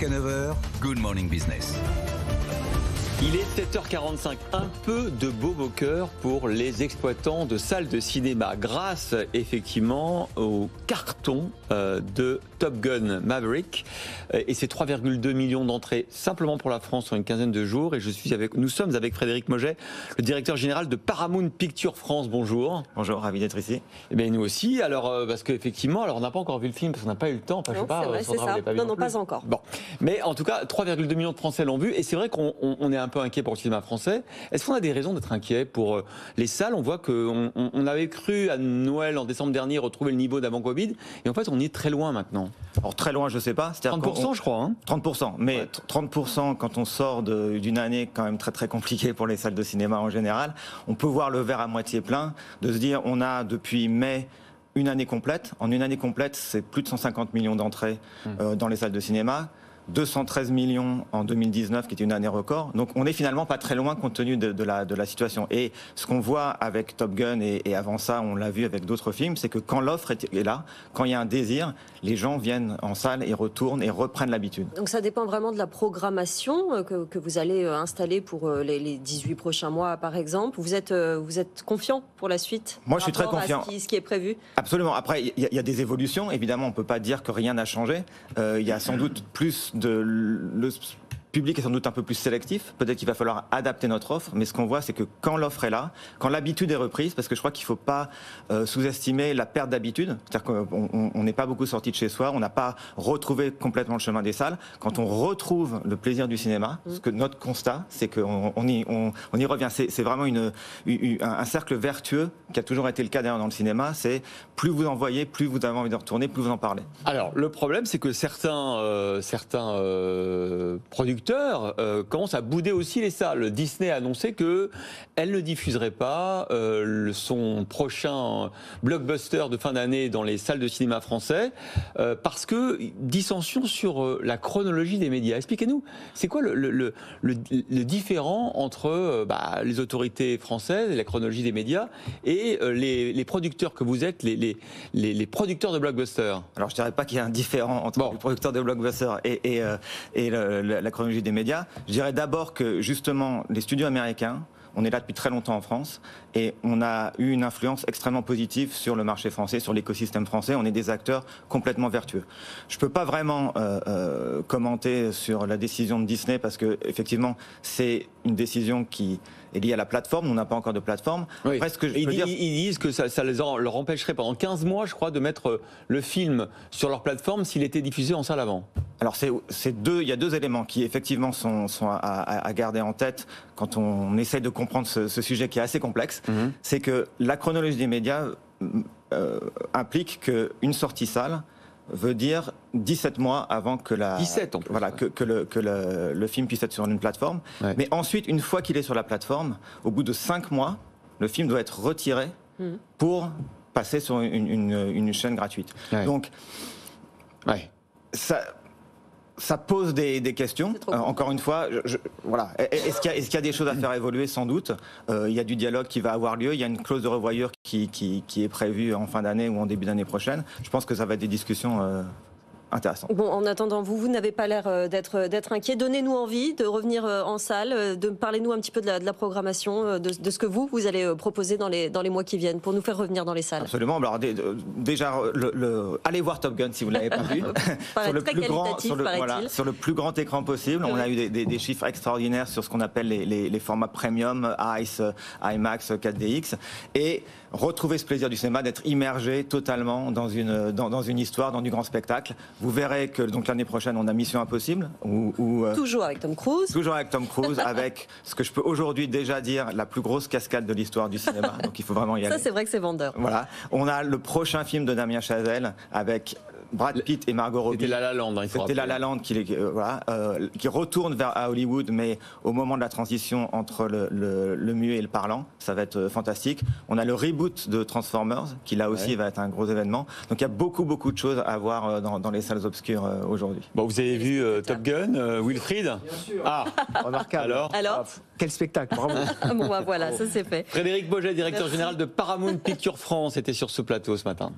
Jusqu'à 9h, Good Morning Business. Il est 7h45, un peu de beau au cœur pour les exploitants de salles de cinéma, grâce effectivement au carton euh, de Top Gun Maverick euh, et ses 3,2 millions d'entrées simplement pour la France en une quinzaine de jours. Et je suis avec, nous sommes avec Frédéric Moget, le directeur général de Paramount Picture France. Bonjour. Bonjour, ravi d'être ici. Et eh bien nous aussi. Alors euh, parce qu'effectivement, alors on n'a pas encore vu le film parce qu'on n'a pas eu le temps. Enfin, non, je sais pas, vrai, Sandra, pas non, non, pas encore. Bon, mais en tout cas, 3,2 millions de Français l'ont vu et c'est vrai qu'on est un peu inquiet pour le cinéma français. Est-ce qu'on a des raisons d'être inquiet pour euh, les salles? On voit qu'on on avait cru à Noël en décembre dernier retrouver le niveau d'avant Covid, et en fait on est très loin maintenant. Alors très loin, je sais pas. 30% je crois. Hein 30%, mais 30% quand on sort d'une année quand même très très compliquée pour les salles de cinéma en général, on peut voir le verre à moitié plein, de se dire on a depuis mai une année complète. En une année complète, c'est plus de 150 millions d'entrées hum. euh, dans les salles de cinéma. 213 millions en 2019, qui était une année record. Donc on n'est finalement pas très loin compte tenu de, la, de la, situation. Et ce qu'on voit avec Top Gun et, avant ça, on l'a vu avec d'autres films, c'est que quand l'offre est, là, quand il y a un désir, les gens viennent en salle et retournent et reprennent l'habitude. Donc ça dépend vraiment de la programmation euh, que, que vous allez euh, installer pour euh, les, les, 18 prochains mois, par exemple. Vous êtes, vous êtes confiant pour la suite? Moi, je suis très confiant. ce, qui, est prévu? Absolument. Après, il y, a des évolutions. Évidemment, on ne peut pas dire que rien n'a changé. Il y a sans doute plus de le public est sans doute un peu plus sélectif. Peut-être qu'il va falloir adapter notre offre. Mais ce qu'on voit, c'est que quand l'offre est là, quand l'habitude est reprise, parce que je crois qu'il ne faut pas euh, sous-estimer la perte d'habitude. C'est-à-dire qu'on n'est pas beaucoup sorti de chez soi, on n'a pas retrouvé complètement le chemin des salles. Quand on retrouve le plaisir du cinéma, mm. ce que notre constat, c'est qu'on on y, on, y, revient. C'est vraiment une, un cercle vertueux qui a toujours été le cas d'ailleurs dans le cinéma. C'est plus vous en voyez, plus vous avez envie de retourner, plus vous en parlez. Alors, le problème, c'est que certains, euh, certains euh, producteurs euh, commence à bouder aussi les salles. Disney a annoncé que elle ne diffuserait pas euh, son prochain blockbuster de fin d'année dans les salles de cinéma français euh, parce que dissension sur la chronologie des médias. Expliquez-nous, c'est quoi le, le, le, différent entre bah, les autorités françaises et la chronologie des médias et les, producteurs que vous êtes, les, les, les, producteurs de blockbusters? Alors je dirais pas qu'il y a un différent entre les producteurs de blockbusters et, et, et la chronologie des médias. Je dirais d'abord que justement les studios américains, on est là depuis très longtemps en France et on a eu une influence extrêmement positive sur le marché français, sur l'écosystème français. On est des acteurs complètement vertueux. Je ne peux pas vraiment euh, euh, commenter sur la décision de Disney parce que effectivement c'est une décision qui est liée à la plateforme. On n'a pas encore de plateforme. ils, disent que ça, les leur empêcherait pendant 15 mois, je crois, de mettre le film sur leur plateforme s'il était diffusé en salle avant. Alors c'est deux, il y a deux éléments qui effectivement sont, à, garder en tête quand on essaie de comprendre ce, sujet qui est assez complexe. Mhm. C'est que la chronologie des médias euh, implique qu'une sortie salle veut dire 17 mois avant que la 17 en voilà que, le, que le, film puisse être sur une plateforme. Mais ensuite, une fois qu'il est sur la plateforme, au bout de 5 mois, le film doit être retiré mhm. pour passer sur une, chaîne gratuite. Donc, ouais. ça, ça pose des, questions. Euh, encore une fois, voilà. Est-ce qu'il y, a des choses à faire évoluer Sans doute. Euh, il y a du dialogue qui va avoir lieu. Il y a une clause de revoyure qui, qui est prévue en fin d'année ou en début d'année prochaine. Je pense que ça va être des discussions euh, intéressant. Bon, en attendant, vous, vous n'avez pas l'air euh, d'être d'être inquiet. Donnez-nous envie de revenir euh, en salle, euh, de parler-nous un petit peu de la, programmation, de, ce que vous vous allez proposer dans les dans les mois qui viennent pour nous faire revenir dans les salles. Absolument. Alors déjà, le, allez voir Top Gun si vous l'avez pas vu. sur le plus grand, sur le, voilà, sur le plus grand écran possible. On a eu des, chiffres extraordinaires sur ce qu'on appelle les, les, formats premium, ICE, IMAX, 4DX, et retrouver ce plaisir du cinéma d'être immergé totalement dans une dans, dans une histoire, dans du grand spectacle. Vous verrez que donc l'année prochaine, on a Mission Impossible. Euh, toujours avec Tom Cruise. Toujours avec Tom Cruise, avec ce que je peux aujourd'hui déjà dire, la plus grosse cascade de l'histoire du cinéma. Donc il faut vraiment y aller. Ça, c'est vrai que c'est vendeur. Voilà. On a le prochain film de Damien Chazelle avec Brad Pitt et Margot Robbie. C'était La La Land. Hein, C'était La La Land qui, euh, voilà, euh, qui retourne vers à Hollywood, mais au moment de la transition entre le, le, muet et le parlant, ça va être euh, fantastique. On a le reboot de Transformers, qui là aussi va être un gros événement. Donc il y a beaucoup, beaucoup de choses à voir dans, dans les salles obscures aujourd'hui. Bon, vous avez vu Top Gun, Wilfried Bien sûr. Ah, remarquable. Alors, Alors Quel spectacle, bravo. bon, bah, voilà, ça c'est fait. Frédéric Boget, directeur général de Paramount Picture France, était sur ce plateau ce matin.